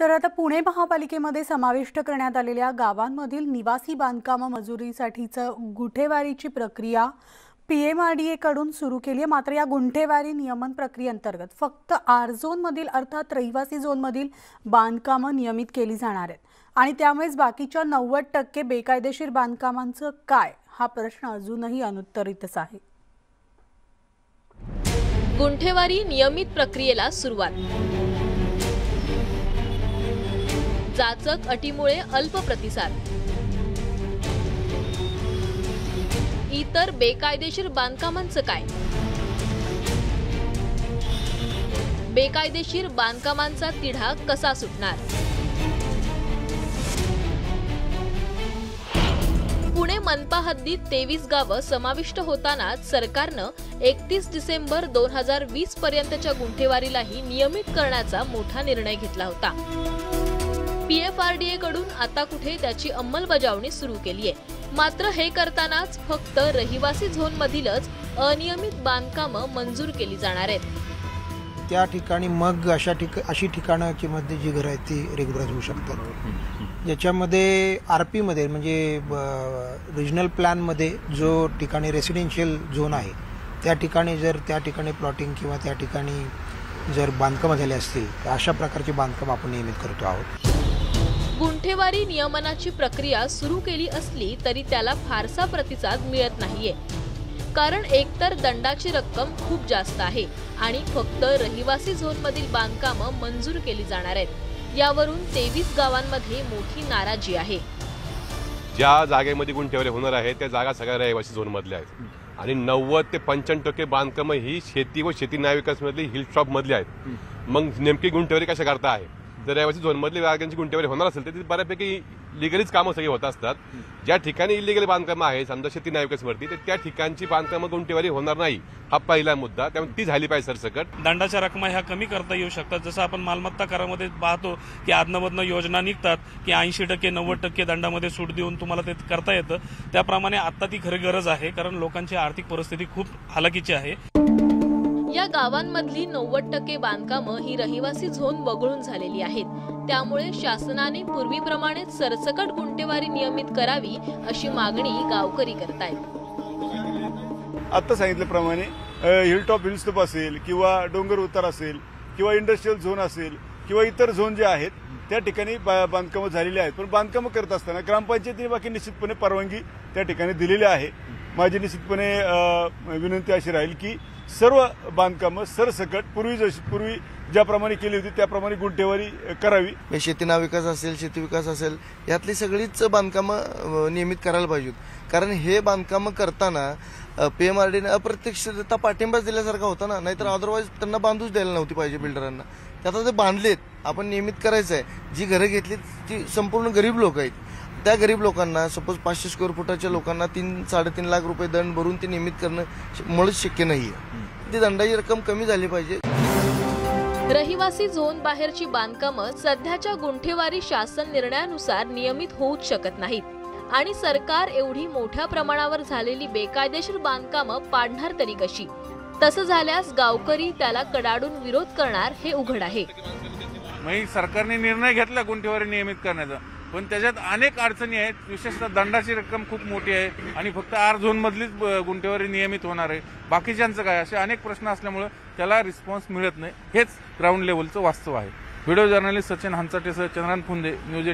तर आता पुणे महापालिकेमध्ये समाविष्ट करण्यात आलेल्या गावांमधील निवासी बांधकाम मजुरीसाठीचं गुठेवारीची प्रक्रिया पी एम आर डी एकडून सुरू केली आहे. मात्र या गुंठेवारी नियमन प्रक्रियेअंतर्गत फक्त आर झोनमधील अर्थात रहिवासी झोनमधील बांधकामं नियमित केली जाणार आहेत. आणि त्यामुळेच बाकीच्या नव्वद टक्के बेकायदेशीर बांधकामांचं काय? हा प्रश्न अजूनही अनुत्तरितच आहे. गुंठेवारी नियमित प्रक्रियेला सुरुवात जाचक अटीमुळे अल्प प्रतिसाद. इतर बेकायदेशीर बांधकामांचं काय? बेकायदेशीर बांधकामांचा तिढा कसा सुटणार? पुणे मनपा हद्दीत तेवीस गावं समाविष्ट होतानाच सरकारनं एकतीस डिसेंबर दोन हजार वीस पर्यंतच्या गुंठेवारीलाही नियमित करण्याचा मोठा निर्णय घेतला होता. पीएफआरडीए कडून आता कुठे त्याची अंमलबजावणी सुरू केली आहे. मात्र हे करतानाच फक्त रहिवासी झोन मधीलच अनियमित बांधकामं मंजूर केली जाणार आहेत. त्या ठिकाणी मग अशा ठिक अशी ठिकाणाची मध्ये जी घरं आहेत ती रेग्युलर होऊ शकतात. ज्याच्यामध्ये आर पीमध्ये म्हणजे रिजनल प्लॅनमध्ये जो ठिकाणी रेसिडेन्शियल झोन आहे त्या ठिकाणी जर त्या ठिकाणी प्लॉटिंग किंवा त्या ठिकाणी जर बांधकामं झाले असतील तर अशा प्रकारची बांधकाम आपण नियमित करतो आहोत. गुंठेवारी नियमनाची प्रक्रिया सुरू केली असली तरी त्याला फारसा प्रतिसाद मिळत नाहीये. कारण एकतर दंडाची रक्कम खूप जास्त आहे आणि फक्त रहिवासी झोनमधील बांधकामं मंजूर केली जाणार आहेत. यावरून तेवीस गावांमध्ये मोठी नाराजी आहे. ज्या जागेमध्ये गुंठेवारी होणार आहे त्या जागा सगळ्या रहिवासी झोनमधल्या आहेत. आणि नव्वद ते पंच्याण्णव टक्के बांधकामं ही शेती व शेती न्याय विकासमधली हिल मधली आहेत. मग नेमकी गुंठेवारी कशा करता आहे? जर यावर्षी झोनमधली जागांची गुंठेवारी होणार असेल तर ती बऱ्यापैकी लिगलीच कामं सगळी होत असतात. ज्या ठिकाणी इलिगल बांधकामं आहे समजा शेती न्याय तर त्या ठिकाणची बांधकामं गुंठेवारी होणार नाही हा पहिला मुद्दा. त्यामुळे ती झाली पाहिजे सरसकट. दंडाच्या रकमा ह्या कमी करता येऊ शकतात. जसं आपण मालमत्ता करामध्ये पाहतो की आदनमधनं योजना निघतात की ऐंशी टक्के नव्वद टक्के दंडामध्ये सूट देऊन तुम्हाला ते करता येतं. त्याप्रमाणे आता ती खरी गरज आहे कारण लोकांची आर्थिक परिस्थिती खूप हालाकीची आहे. या गावांमधली नव्वद टक्के बांधकामं ही रहिवासी झोन वगळून झालेली आहेत. त्यामुळे शासनाने पूर्वीप्रमाणेच सरसकट गुंटेवारी नियमित करावी अशी मागणी गावकरी करतायत. आत्ता सांगितल्याप्रमाणे हिल टॉप हिल स्टॉप असेल किंवा डोंगर उतार असेल किंवा इंडस्ट्रीयल झोन असेल किंवा इतर झोन जे आहेत त्या ठिकाणी बा बांधकामं झालेली आहेत. पण बांधकामं करत असताना ग्रामपंचायतीने बाकी निश्चितपणे परवानगी त्या ठिकाणी दिलेली आहे. माझी निश्चितपणे विनंती अशी राहील की सर्व बांधकामं सरसकट पूर्वी जशी पूर्वी ज्याप्रमाणे केली होती त्याप्रमाणे गुंठेवारी करावी. शेतीना विकास असेल शेती विकास असेल यातली सगळीच बांधकामं नियमित करायला पाहिजेत. कारण हे बांधकामं करताना पी एम आर डीने अप्रत्यक्षरित्या पाठिंबाच दिल्यासारखा होता ना? नाहीतर अदरवाईज त्यांना बांधूच द्यायला नव्हती पाहिजे बिल्डरांना ते आता ते बांधलेत. आपण नियमित करायचं आहे जी घरं घेतली ती संपूर्ण गरीब लोक आहेत. त्या गरीब लोकांना सपोज पाचशे स्क्वेअर फुटाच्या लोकांना तीन साडेतीन लाख रुपये दंड भरून ते नियमित करणं मुळेच शक्य नाहीये. ती दंडाची रक्कम कमी झाली पाहिजे. रहिवासी झोन बाहेरची बांधकामं सध्याच्या गुंठेवारी शासन निर्णयानुसार नियमित होऊच शकत नाहीत. आणि सरकार एवढी मोठ्या प्रमाणावर झालेली बेकायदेशीर बांधकामं पाडणार तरी कशी? तसं झाल्यास गावकरी त्याला कडाडून विरोध करणार हे उघड आहे. सरकारने निर्णय घेतला गुंठेवारी नियमित करण्याचा. पण त्याच्यात अनेक अडचणी आहेत. विशेषतः दंडाची रक्कम खूप मोठी आहे आणि फक्त आर झोनमधलीच गुंठेवारी नियमित होणार आहे. बाकीच्यांचं काय? असे अनेक प्रश्न असल्यामुळं त्याला रिस्पॉन्स मिळत नाही. हेच ग्राउंड लेवलचं वास्तव आहे. व्हिडिओ जर्नलिस्ट सचिन हंचाटेसह चंद्रान फुंदे न्यूज